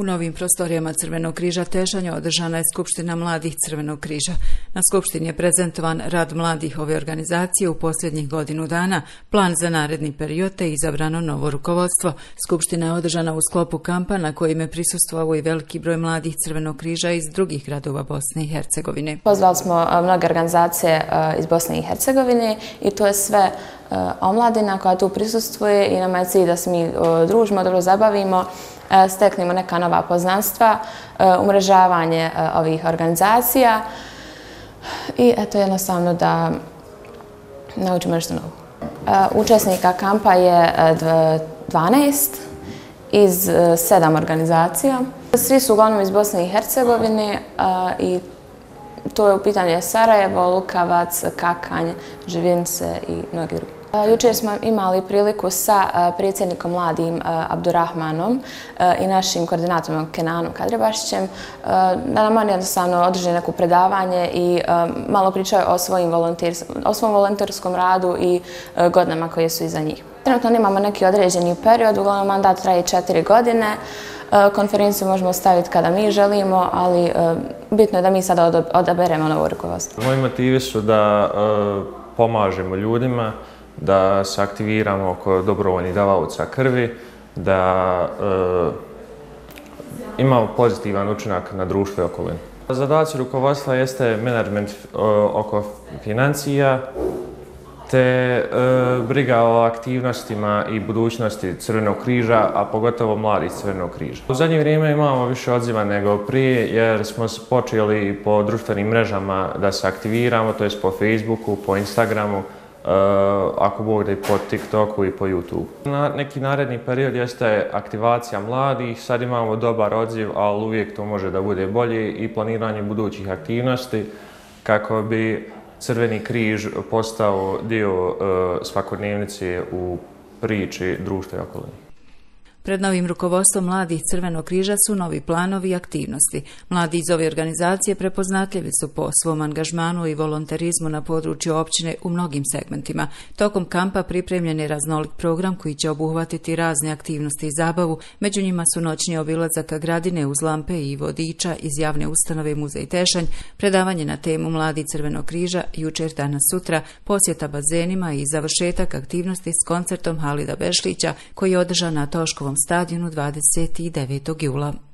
U novim prostorijama Crvenog križa Težanja održana je Skupština mladih Crvenog križa. Na Skupštini je prezentovan rad mladih ove organizacije u posljednjih godinu dana, plan za naredni period te izabrano novo rukovodstvo. Skupština je održana u sklopu kampa na kojim je prisustvovao i veliki broj mladih Crvenog križa iz drugih gradova Bosne i Hercegovine. Pozvali smo mnoge organizacije iz Bosne i Hercegovine i to je sve E, omladina koja tu prisustvuje i nama je cilj da se mi e, družimo, dobro zabavimo, e, steknemo neka nova poznanstva, umrežavanje ovih organizacija i eto jednostavno da naučimo nešto novo. Učesnika kampa je 12 iz sedam organizacija. Svi su uglavnom iz Bosne i Hercegovine i to je u pitanju Sarajevo, Lukavac, Kakanj, Živince i mnogi drugi. Jučer smo imali priliku sa predsjednikom mladim Abdurrahmanom i našim koordinatorom Kenanom Kadrebašićem da nam oni jednostavno održe neko predavanje i malo pričaju o svom volonterskom radu i godinama koje su iza njih. Trenutno nemamo neki određeni period, uglavnom mandat traje četiri godine. Konferenciju možemo staviti kada mi želimo, ali bitno je da mi sada odaberemo novo rukovodstvo. Moji motivi su da pomažemo ljudima, da se aktiviramo oko dobrovoljnih davavca krvi, da e, imamo pozitivan učinak na društvo i okolinu. Zadaci rukovodstva jeste menadžment e, oko financija, te e, briga o aktivnostima i budućnosti Crvenog križa, a pogotovo mladi Crvenog križa. U zadnje vrijeme imamo više odziva nego prije, jer smo počeli po društvenim mrežama da se aktiviramo, to je po Facebooku, po Instagramu, Eh, ako Bog da i po TikToku i po YouTube. Na neki naredni period jeste aktivacija mladih, sad imamo dobar odziv, ali uvijek to može da bude bolje i planiranje budućih aktivnosti kako bi Crveni križ postao dio uh, svakodnevnice u priči društva i okolini. Pred novim rukovodstvom Mladih Crvenog križa su novi planovi i aktivnosti. Mladi iz ove organizacije prepoznatljivi su po svom angažmanu i volonterizmu na području općine u mnogim segmentima. Tokom kampa pripremljen je raznolik program koji će obuhvatiti razne aktivnosti i zabavu. Među njima su noćni obilazak gradine uz lampe i vodiča iz javne ustanove Muzej Tešanj, predavanje na temu Mladi Crvenog križa, jučer danas sutra, posjeta bazenima i završetak aktivnosti s koncertom Halida Bešlića koji je održan na Toškovom stadionu 29. jula.